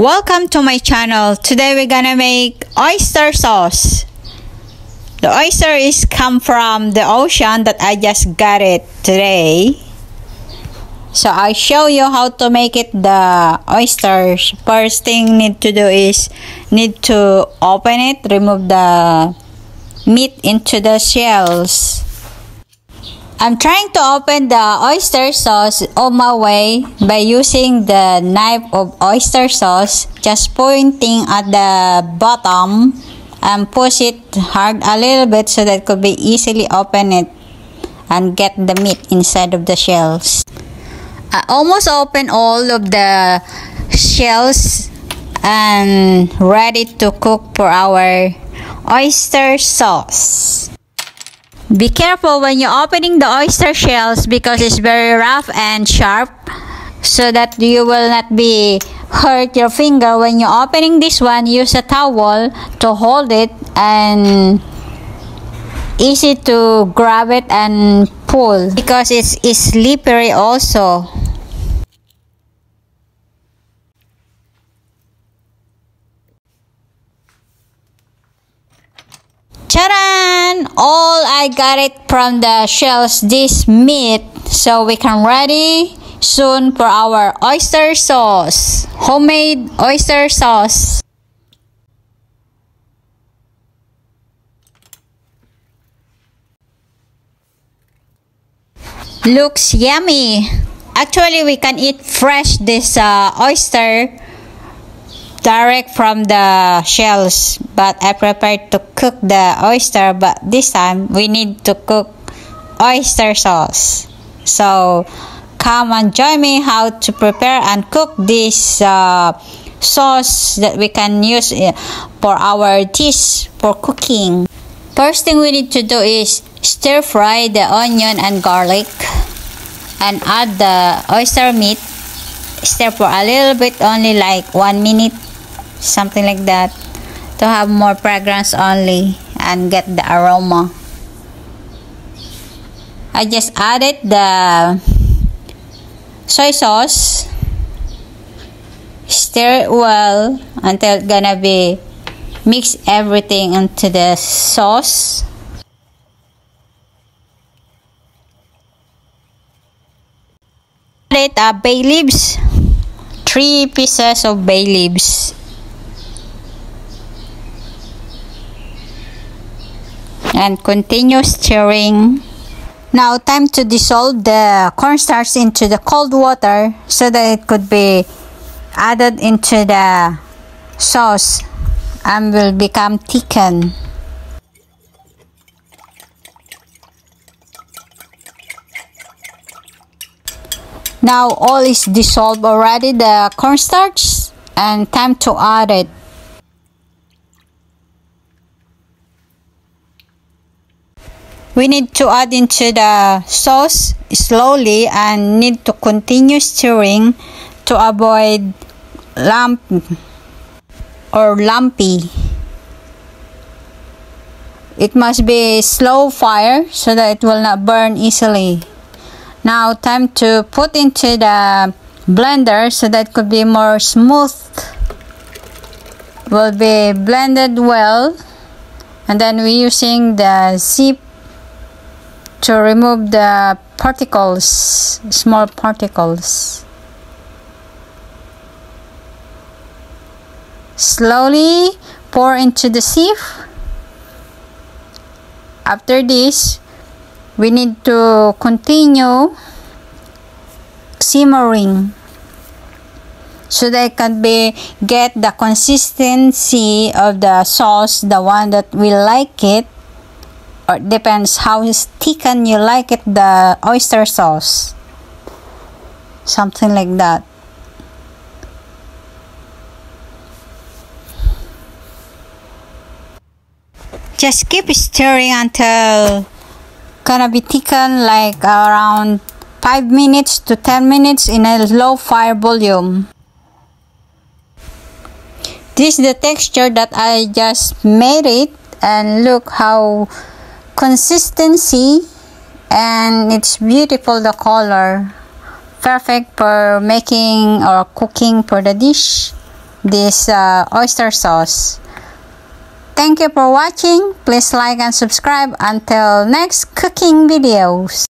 Welcome to my channel. Today we're gonna make oyster sauce. The oyster is come from the ocean that I just got it today. So I show you how to make it the oysters. First thing need to do is need to open it, remove the meat into the shells. I'm trying to open the oyster sauce on my way by using the knife of oyster sauce, just pointing at the bottom and push it hard a little bit so that could be easily open it and get the meat inside of the shells. I almost open all of the shells and ready to cook for our oyster sauce. Be careful when you're opening the oyster shells because it's very rough and sharp so that you will not be hurt your finger when you're opening this one use a towel to hold it and easy to grab it and pull because it's, it's slippery also Charan! All I got it from the shells this meat so we can ready soon for our oyster sauce. Homemade oyster sauce. Looks yummy. Actually, we can eat fresh this uh, oyster direct from the shells but I prepared to cook the oyster but this time we need to cook oyster sauce. So come and join me how to prepare and cook this uh, sauce that we can use uh, for our dish for cooking. First thing we need to do is stir fry the onion and garlic and add the oyster meat. Stir for a little bit only like one minute something like that to have more fragrance only and get the aroma. I just added the soy sauce stir it well until it's gonna be mix everything into the sauce. Added uh, bay leaves. Three pieces of bay leaves and continue stirring. Now time to dissolve the cornstarch into the cold water so that it could be added into the sauce and will become thickened. Now all is dissolved already the cornstarch and time to add it. We need to add into the sauce slowly and need to continue stirring to avoid lump or lumpy. It must be slow fire so that it will not burn easily. Now time to put into the blender so that could be more smooth. Will be blended well and then we're using the sieve to remove the particles, small particles. Slowly pour into the sieve. After this, we need to continue simmering so that can be get the consistency of the sauce the one that we like it or depends how thickened you like it the oyster sauce. Something like that. Just keep stirring until gonna be thickened like around 5 minutes to 10 minutes in a low fire volume. This is the texture that I just made it and look how consistency and it's beautiful the color perfect for making or cooking for the dish this uh, oyster sauce. Thank you for watching. Please like and subscribe until next cooking videos.